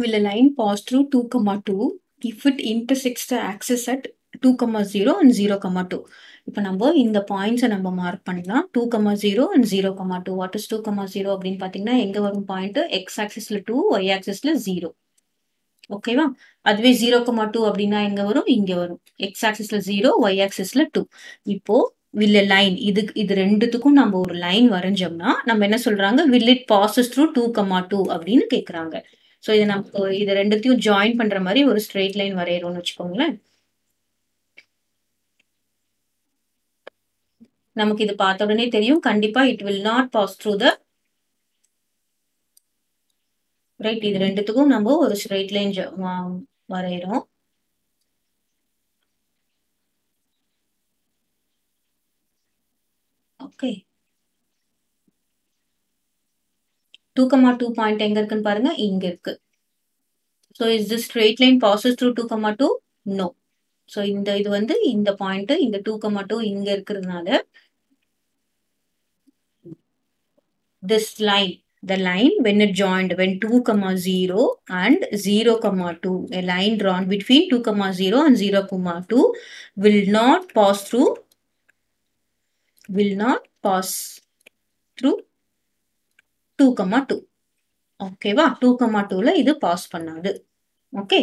will a line pass through 2 comma 2 if it intersects the axis at 2 comma 0 and 0 comma 2 இப்போ நம்ம இந்த பாயிண்ட்ஸை நம்ம மார்க் பண்ணிக்கலாம். Two comma zero and zero comma two what is two comma zero அப்படின்னு பார்த்தீங்கன்னா எங்கே வரும் பாயிண்ட் எக்ஸ் ஆக்சிஸ்ல டூ ஒய் ஆக்சிஸ்ல ஜீரோ ஓகேவா அதுவே ஜீரோ கமா டூ அப்படின்னா எங்க வரும்? இங்க வரும். எக்ஸ் ஆக்சிஸ்ல ஜீரோ ஒய் ஆக்சிஸ்ல டூ இப்போ வில் லைன் இதுக்கு இது ரெண்டுத்துக்கும் நம்ம ஒரு லைன் வரைஞ்சோம்னா நம்ம என்ன சொல்றாங்க? Will it passes through two comma two அப்படின்னு கேக்குறாங்க. ஸோ இதை நம்ம இது ரெண்டுத்தையும் ஜாயின் பண்ற மாதிரி ஒரு ஸ்ட்ரெயிட் லைன் வரைகிறோம்னு வச்சுக்கோங்களேன். நமக்கு இது பார்த்த உடனே தெரியும். கண்டிப்பா it will not pass through the right இது ரெண்டுத்துக்கும் நம்ம ஒரு ஸ்ட்ரெயிட் லைன் வரைகிறோம் okay two comma two point எங்க இருக்குன்னு பாருங்க இங்க இருக்கு so is the straight line passes through two comma two no so இந்த இது வந்து இந்த பாயிண்ட் இந்த டூ கமா டூ இங்க இருக்கிறதுனால this line the line when it joined when 2 comma 0 and 0 comma 2 a line drawn between 2 comma 0 and 0 comma 2 will not pass through will not pass through two comma two ஓகேவா two comma டூவில் இது pass பண்ணாது. Okay